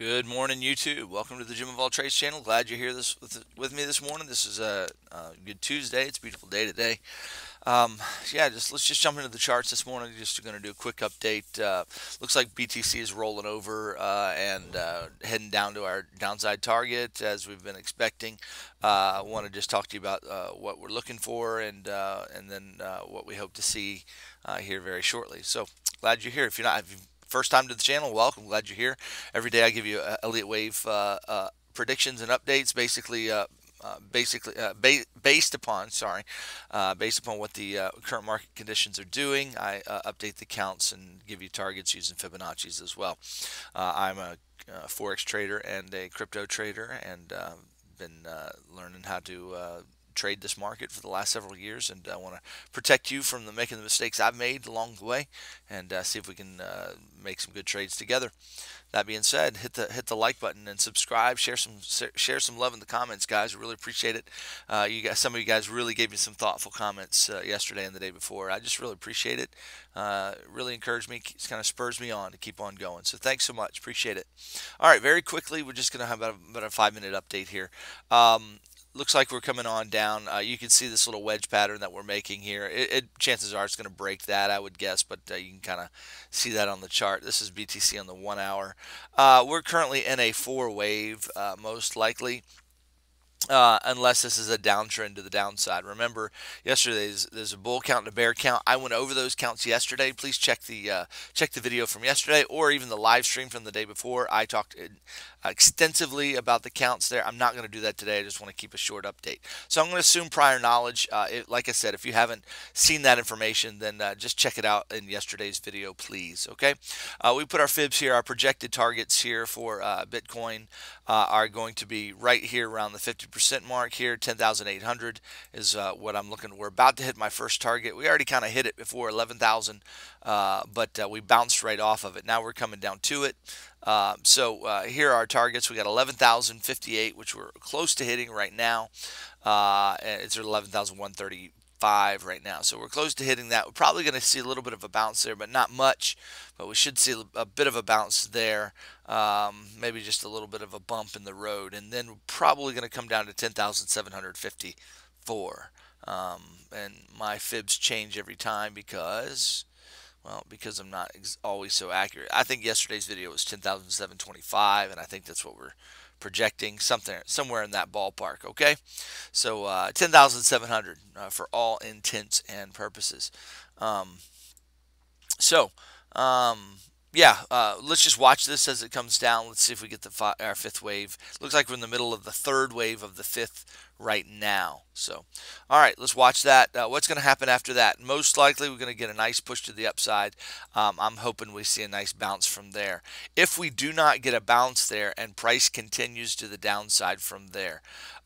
Good morning, YouTube. Welcome to the Jim of All Trades channel. Glad you're here this with, with me this morning. This is a, a, good Tuesday. It's a beautiful day today. Um, yeah, just let's just jump into the charts this morning. Just going to do a quick update. Uh, looks like BTC is rolling over uh, and uh, heading down to our downside target as we've been expecting. Uh, I want to just talk to you about uh, what we're looking for and uh, and then what we hope to see here very shortly. So glad you're here. If you're not, if first time to the channel, welcome. Glad you're here. Every day I give you uh, Elliott Wave uh, uh, predictions and updates, basically. Uh, uh, basically, uh, ba based upon sorry, based upon what the current market conditions are doing, I update the counts and give you targets using Fibonacci's as well. I'm a forex trader and a crypto trader, and been learning how to trade this market for the last several years, and I want to protect you from the making the mistakes I've made along the way, and uh, see if we can uh, make some good trades together. That being said, hit the hit the like button and subscribe. Share some share some love in the comments, guys. I really appreciate it. Uh, you guys, some of you guys really gave me some thoughtful comments uh, yesterday and the day before. I just really appreciate it. Uh, really encouraged me. It kind of spurs me on to keep on going. So thanks so much. Appreciate it. All right, very quickly, we're just going to have about a, about a five minute update here. Um, looks like we're coming on down. Uh, you can see this little wedge pattern that we're making here. It, it chances are it's going to break that, I would guess, but uh, you can kind of see that on the chart. This is BTC on the one hour. Uh, we're currently in a four wave, uh, most likely. Uh, unless this is a downtrend to the downside. Remember, yesterday there's, there's, a bull count and a bear count. I went over those counts yesterday. Please check the uh, check the video from yesterday or even the live stream from the day before. I talked uh, extensively about the counts there. I'm not going to do that today. I just want to keep a short update. So I'm going to assume prior knowledge. Uh, it, like I said, if you haven't seen that information, then uh, just check it out in yesterday's video, please. Okay. Uh, we put our fibs here. Our projected targets here for Bitcoin are going to be right here around the 50% percent mark here, 10,800 is uh, what I'm looking. We're about to hit my first target. We already kind of hit it before 11,000, uh, but uh, we bounced right off of it. Now we're coming down to it. Uh, so uh, here are our targets. We got 11,058, which we're close to hitting right now. Uh, it's 11,130 five right now. So we're close to hitting that. We're probably going to see a little bit of a bounce there, but not much. But we should see a bit of a bounce there. Um, maybe just a little bit of a bump in the road. And then we're probably going to come down to 10,754. Um, and my fibs change every time because, well, because I'm not always so accurate. I think yesterday's video was 10,725, and I think that's what we're projecting something somewhere in that ballpark. Okay, so uh, 10,700 uh, for all intents and purposes. Um, so um, yeah, uh, let's just watch this as it comes down. Let's see if we get the fi our fifth wave. Looks like we're in the middle of the third wave of the fifth right now. So, all right, let's watch that. Uh, what's going to happen after that? Most likely, we're going to get a nice push to the upside. Um, I'm hoping we see a nice bounce from there. If we do not get a bounce there and price continues to the downside from there,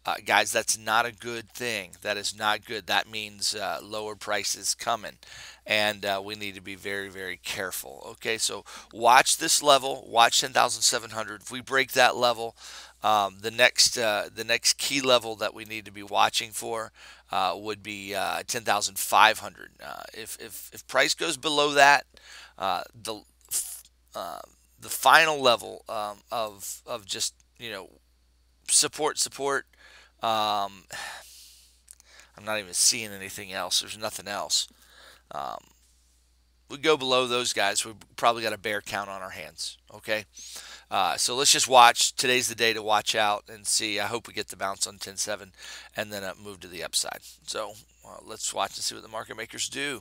uh, guys, that's not a good thing. That is not good. That means uh, lower prices coming, and uh, we need to be very, very careful. Okay, so watch this level. Watch 10,700. If we break that level, um, the next uh, the next key level that we need to be watching for uh, would be uh, 10,500. if, if if price goes below that, the the final level um, of of just you know support support um, I'm not even seeing anything else. There's nothing else. Um, we go below those guys. We've probably got a bear count on our hands. Okay. Uh, so let's just watch. Today's the day to watch out and see. I hope we get the bounce on 10.7 and then uh, move to the upside. So uh, let's watch and see what the market makers do.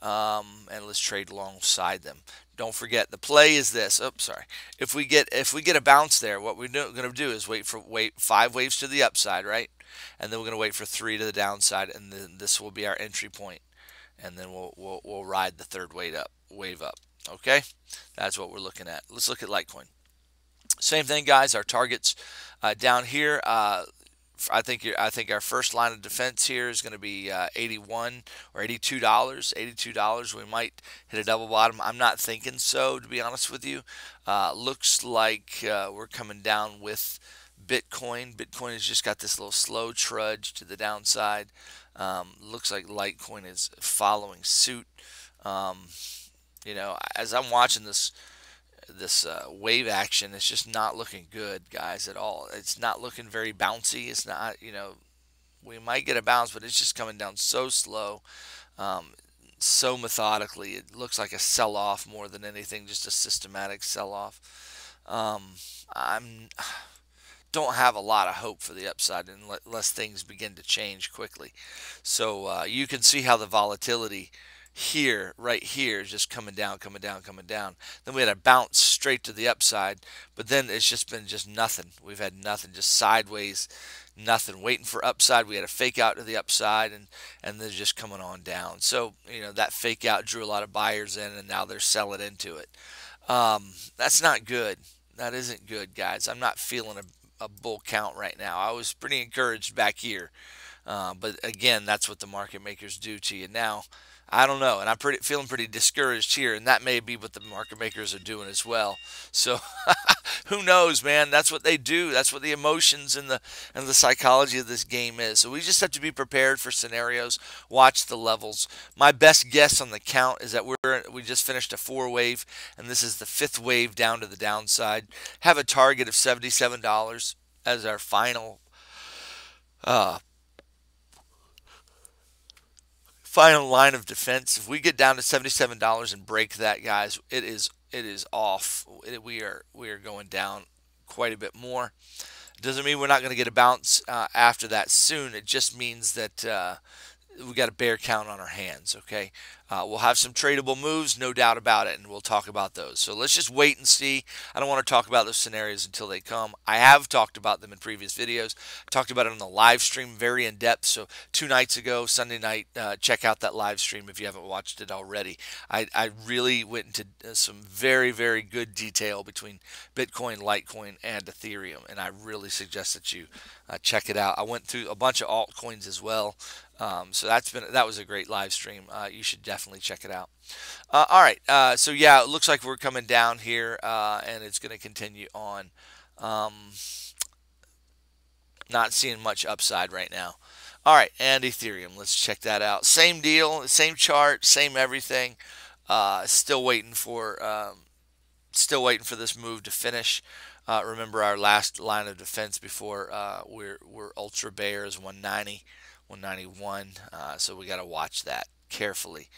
Um, and let's trade alongside them. Don't forget the play is this. Oh, sorry. If we get if we get a bounce there, what we're going to do is wait for wait five waves to the upside, right? And then we're going to wait for three to the downside, and then this will be our entry point, and then we'll we'll, we'll ride the third wave up wave up. Okay, that's what we're looking at. Let's look at Litecoin. Same thing, guys. Our targets uh, down here. Uh, I think I think our first line of defense here is going to be uh, 81 or 82 dollars. 82 dollars. We might hit a double bottom. I'm not thinking so, to be honest with you. Uh, looks like uh, we're coming down with Bitcoin. Bitcoin has just got this little slow trudge to the downside. Um, looks like Litecoin is following suit. Um, you know, as I'm watching this this uh, wave action it's just not looking good, guys, at all. It's not looking very bouncy. It's not, you know, we might get a bounce, but it's just coming down so slow, um, so methodically. It looks like a sell-off more than anything, just a systematic sell-off. Um, I'm don't have a lot of hope for the upside unless things begin to change quickly. So uh, you can see how the volatility here, right here, is just coming down, coming down, coming down. Then we had a bounce straight to the upside, but then it's just been just nothing. We've had nothing, just sideways, nothing. Waiting for upside. We had a fake out to the upside, and and they're just coming on down. So you know that fake out drew a lot of buyers in, and now they're selling into it. Um, that's not good. That isn't good, guys. I'm not feeling a a bull count right now. I was pretty encouraged back here, uh, but again, that's what the market makers do to you. Now, I don't know, and I'm pretty feeling pretty discouraged here, and that may be what the market makers are doing as well. So, who knows, man? That's what they do. That's what the emotions and the and the psychology of this game is. So we just have to be prepared for scenarios. Watch the levels. My best guess on the count is that we're we just finished a four wave, and this is the fifth wave down to the downside. Have a target of seventy-seven dollars as our final uh, final line of defense. If we get down to seventy-seven dollars and break that, guys, it is it is off. It, we are we are going down quite a bit more. Doesn't mean we're not going to get a bounce uh, after that soon. It just means that uh, we got a bear count on our hands. Okay, uh, we'll have some tradable moves, no doubt about it, and we'll talk about those. So let's just wait and see. I don't want to talk about those scenarios until they come. I have talked about them in previous videos. I talked about it on the live stream very in depth. So two nights ago, Sunday night, uh, check out that live stream if you haven't watched it already. I, I really went into uh, some very, very good detail between Bitcoin, Litecoin, and Ethereum, and I really suggest that you uh, check it out. I went through a bunch of altcoins as well. Um, so that's been that was a great live stream. Uh, you should definitely check it out. Uh, all right, uh, so yeah, it looks like we're coming down here, uh, and it's going to continue on. Um, not seeing much upside right now. All right, and Ethereum. Let's check that out. Same deal, same chart, same everything. Uh, still waiting for um, still waiting for this move to finish. Uh, remember our last line of defense before we're we're ultra bears 190. 191. Uh, so we got to watch that carefully.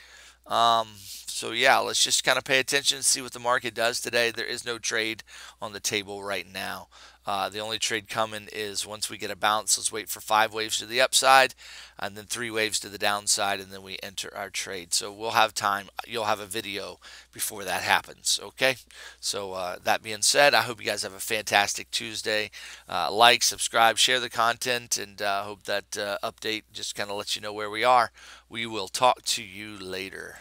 Um, so yeah, let's just kind of pay attention and see what the market does today. There is no trade on the table right now. Uh, the only trade coming is once we get a bounce, let's wait for five waves to the upside and then three waves to the downside, and then we enter our trade. So we'll have time. You'll have a video before that happens. Okay. So uh, that being said, I hope you guys have a fantastic Tuesday. Uh, like, subscribe, share the content, and uh, hope that uh, update just kind of lets you know where we are. We will talk to you later.